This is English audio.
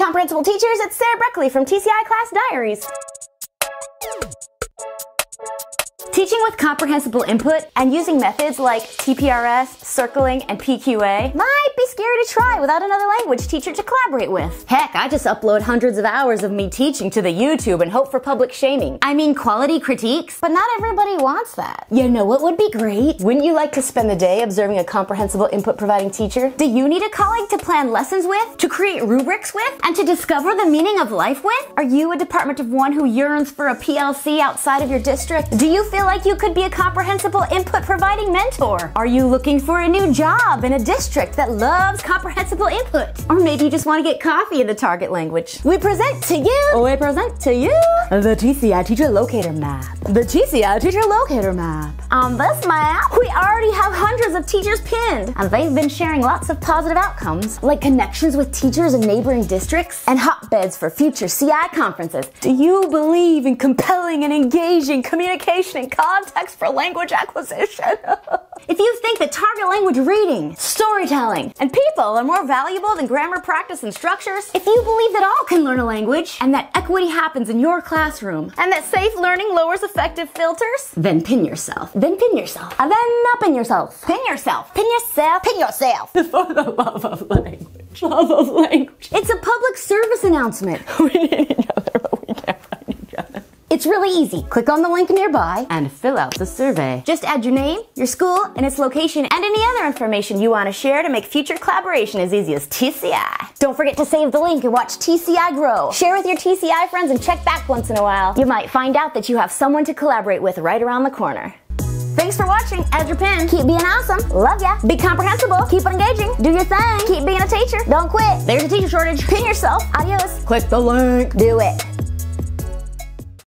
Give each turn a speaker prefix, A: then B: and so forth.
A: comprehensible teachers, it's Sarah Breckley from TCI Class Diaries. Teaching with comprehensible input and using methods like TPRS, circling, and PQA might be scary to try without another language teacher to collaborate with. Heck, I just upload hundreds of hours of me teaching to the YouTube and hope for public shaming. I mean quality critiques, but not everybody wants that. You know what would be great? Wouldn't you like to spend the day observing a comprehensible input providing teacher? Do you need a colleague to plan lessons with, to create rubrics with, and to discover the meaning of life with? Are you a Department of One who yearns for a PLC outside of your district? Do you feel like you could be a comprehensible input providing mentor? Are you looking for a new job in a district that loves comprehensible input? Or maybe you just want to get coffee in the target language. We present to you, we present to you the TCI Teacher Locator Map. The TCI Teacher Locator Map. On this map, we already have of teachers pinned, and they've been sharing lots of positive outcomes, like connections with teachers in neighboring districts and hotbeds for future CI conferences. Do you believe in compelling and engaging communication and context for language acquisition? if you think that target language reading, storytelling, and people are more valuable than grammar practice and structures, if you believe that all can learn a language and that equity happens in your classroom and that safe learning lowers affective filters, then pin yourself. Then pin yourself. And then not pin yourself. Pin yourself. Pin yourself. Pin yourself. For the love of language. Love of language. It's a public service announcement. we need each other, but we can't find each other. It's really easy. Click on the link nearby and fill out the survey. Just add your name, your school, and its location, and any other information you want to share to make future collaboration as easy as TCI. Don't forget to save the link and watch TCI grow. Share with your TCI friends and check back once in a while. You might find out that you have someone to collaborate with right around the corner. Thanks for watching. Add your pin. Keep being awesome. Love ya. Be comprehensible. Keep on engaging. Do your thing. Keep being a teacher. Don't quit. There's a teacher shortage. Pin yourself. Adios. Click the link. Do it.